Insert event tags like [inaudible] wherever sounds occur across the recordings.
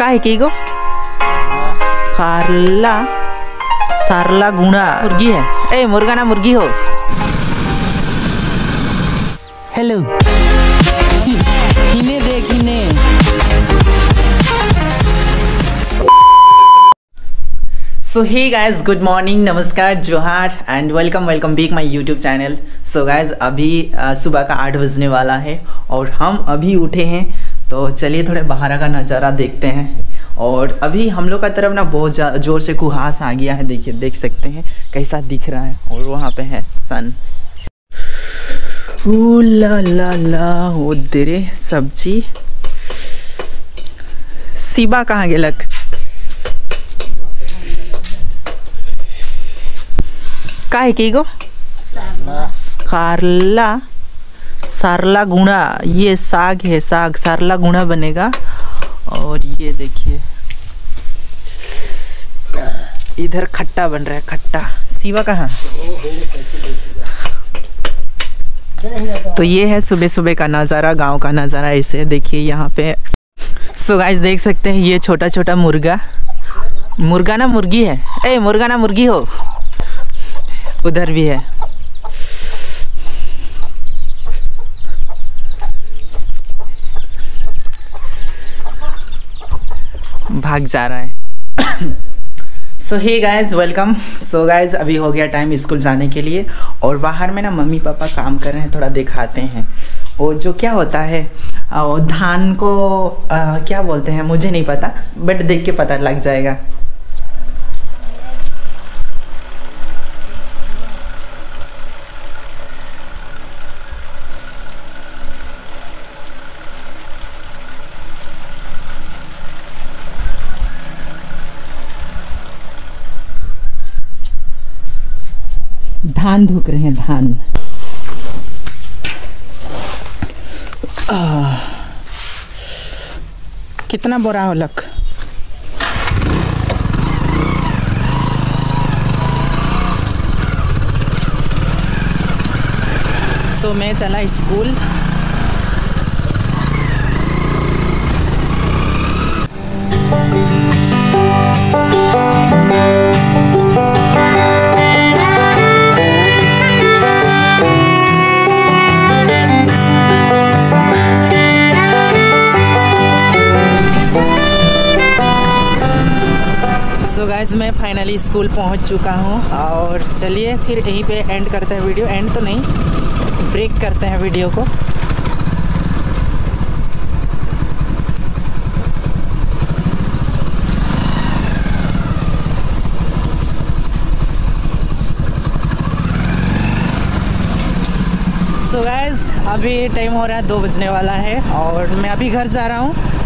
की गो? कारला सारला गुणा. मुर्गी है ए मुर्गा ना मुर्गी हो. हेलो हिने देख हिने. So hey guys good morning नमस्कार जोहार and welcome welcome back my YouTube channel so guys अभी सुबह का आठ बजने वाला है और हम अभी उठे हैं तो चलिए थोड़े बाहर का नज़ारा देखते हैं। और अभी हम लोग का तरफ़ ना बहुत ज़ोर से कुहास आ गया है देखिए देख सकते हैं कैसा दिख रहा है। और वहाँ पे है सन। ला ला ला ओ तेरे सब्ज़ी। सीबा कहाँ गेलक काय की गो? कारला। सारला गुणा, ये साग है साग, सारला गुणा बनेगा। और ये देखिए, इधर खट्टा बन रहा है, खट्टा। सीवा कहाँ? तो ये है सुबह सुबह का नज़ारा, गाँव का नज़ारा ऐसे देखिए यहाँ पे। सो गाइस देख सकते हैं ये छोटा छोटा मुर्गा। मुर्गा ना मुर्गी है? ए, मुर्गा ना मुर्गी हो। उधर भी है। भाग जा रहा है। So hey guys welcome so guys अभी हो गया टाइम स्कूल जाने के लिए और बाहर में ना मम्मी पापा काम कर रहे हैं थोड़ा दिखाते हैं। और जो क्या होता है धान को आ, क्या बोलते हैं मुझे नहीं पता बट देख के पता लग जाएगा। धान धुक रहे हैं धान। आ, कितना बोरा हो लक सो मैं चला स्कूल। गाइज़ मैं फाइनली स्कूल पहुँच चुका हूँ। और चलिए, फिर यहीं पे एंड करते हैं वीडियो एंड तो नहीं ब्रेक करते हैं वीडियो को। सो so गाइज़ अभी टाइम हो रहा है, दो बजने वाला है। और मैं अभी घर जा रहा हूँ।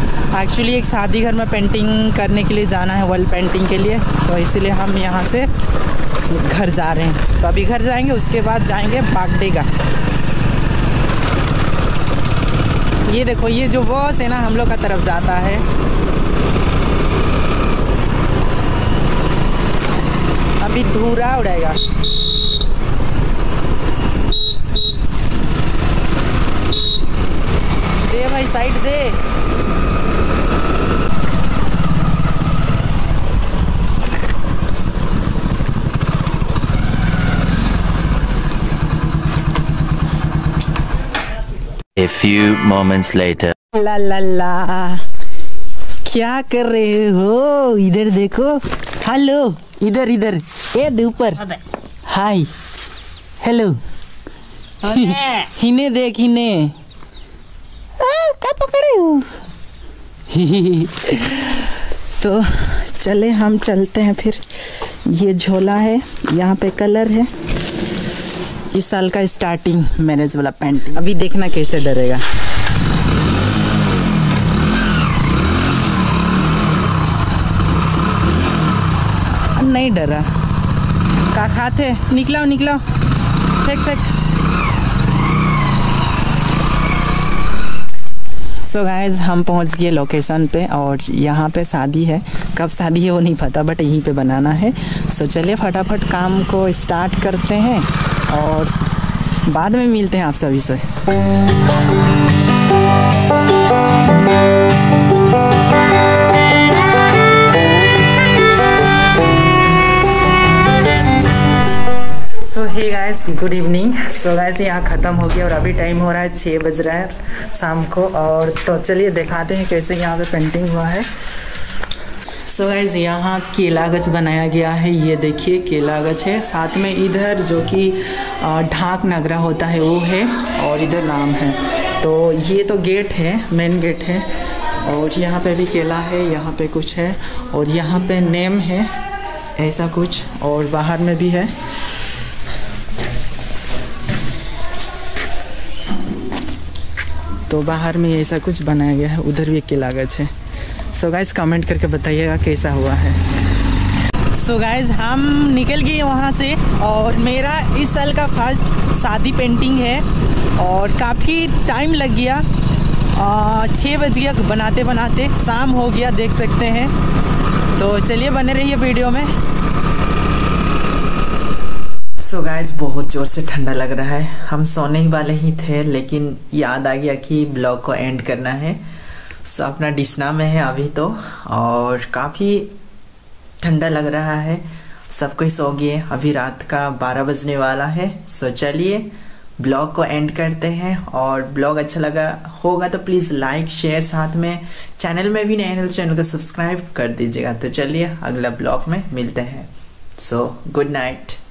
एक्चुअली एक शादी घर में पेंटिंग करने के लिए जाना है वॉल पेंटिंग के लिए। तो इसीलिए हम यहाँ से घर जा रहे हैं। तो अभी घर जाएँगे, उसके बाद जाएँगे बागडेगा ये देखो, ये जो बस है ना, हम लोग का तरफ़ जाता है अभी धूरा उड़ेगा दे भाई साइड दे A few moments later. ला ला ला क्या कर रहे हो? इधर देखो। हेलो इधर इधर। ए ऊपर। हाय हेलो [laughs] हिने देख हिने। क्या पकड़े हो? [laughs] तो चले हम चलते हैं फिर। ये झोला है यहाँ पे कलर है। इस साल का स्टार्टिंग मैरिज वाला पेंटिंग अभी देखना कैसे डरेगा। नहीं डरा। का खाते निकलाओ निकलाओ। फेंक फेंक। सो so गाइज़ हम पहुँच गए लोकेशन पे और यहाँ पे शादी है। कब शादी है वो नहीं पता बट यहीं पे बनाना है। सो so चलिए फटाफट काम को स्टार्ट करते हैं। और बाद में मिलते हैं आप सभी से। So hey good evening so guys यहाँ ख़त्म हो गया और अभी टाइम हो रहा है छः बज रहा है शाम को और तो चलिए दिखाते हैं कैसे यहाँ पे पेंटिंग हुआ है। सो गाइज़ यहाँ केला गच बनाया गया है। ये देखिए केला गच है। साथ में इधर जो कि ढाक नगरा होता है, वो है और इधर नाम है। तो ये तो गेट है मेन गेट है। और यहाँ पे भी केला है, यहाँ पे कुछ है। और यहाँ पे नेम है, ऐसा कुछ। और बाहर में भी है। तो बाहर में ऐसा कुछ बनाया गया है, उधर भी एक लागत है। सो गाइज़ कमेंट करके बताइएगा कैसा हुआ है। सो so गाइज़ हम निकल गए वहाँ से और मेरा इस साल का फ़र्स्ट शादी पेंटिंग है और काफ़ी टाइम लग गया। छः बज गया बनाते बनाते, शाम हो गया देख सकते हैं। तो चलिए बने रहिए वीडियो में। सो so गाइज़ बहुत ज़ोर से ठंडा लग रहा है। हम सोने ही वाले ही थे, लेकिन याद आ गया कि ब्लॉग को एंड करना है। सो अपना डिसना में है अभी तो और काफ़ी ठंडा लग रहा है। सब कोई सो गए। अभी रात का बारह बजने वाला है, सो चलिए, ब्लॉग को एंड करते हैं। और ब्लॉग अच्छा लगा होगा तो प्लीज़ लाइक, शेयर, साथ में चैनल में भी नए चैनल को सब्सक्राइब कर दीजिएगा। तो चलिए, अगला ब्लॉग में मिलते हैं। So, good night.